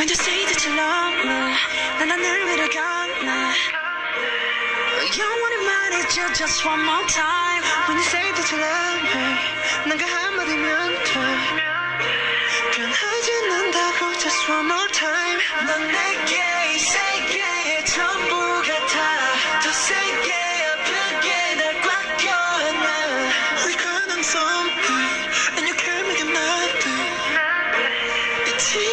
When you say that you love me, then I knew it again. You want to manage you just one more time. When you say that you love me, 내가 한마디면 돼. 변하지 않는다고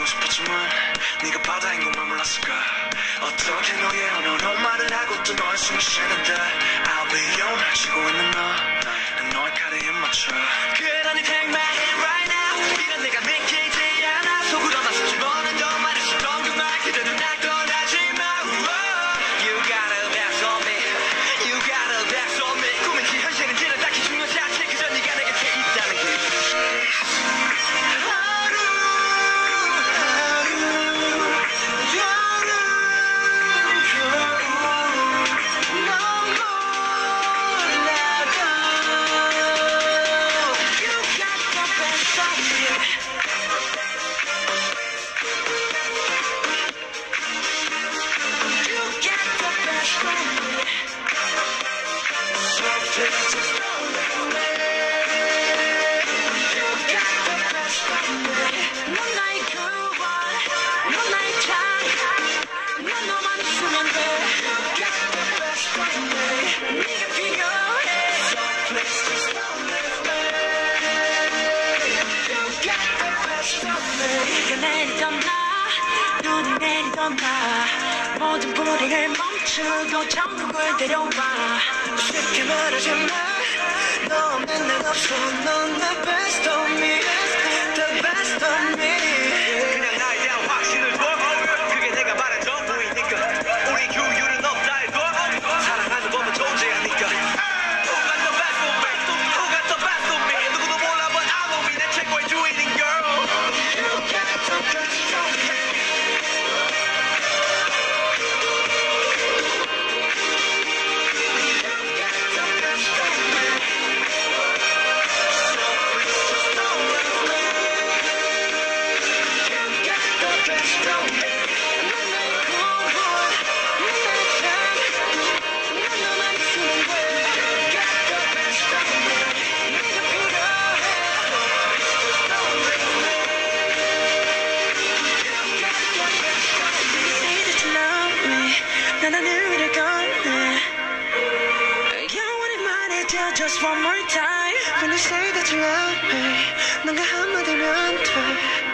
보고 싶었지만 네가 바다인 것만 몰랐을까? 어떻게 너의 언어로 말을 하고 또 너의 숨을 쉬는데 I'll be your 지고 있는 너난 너의 카드에 맞춰. Stop you. 눈물이 내리던 나 모든 불행을 멈추고 천국을 데려와. 쉽게 말하지 마너 없는 날 없어. 넌내 best and I knew it gone. You wouldn't mind it till just one more time. When you say that you love me, 뭔가 한마디면 돼.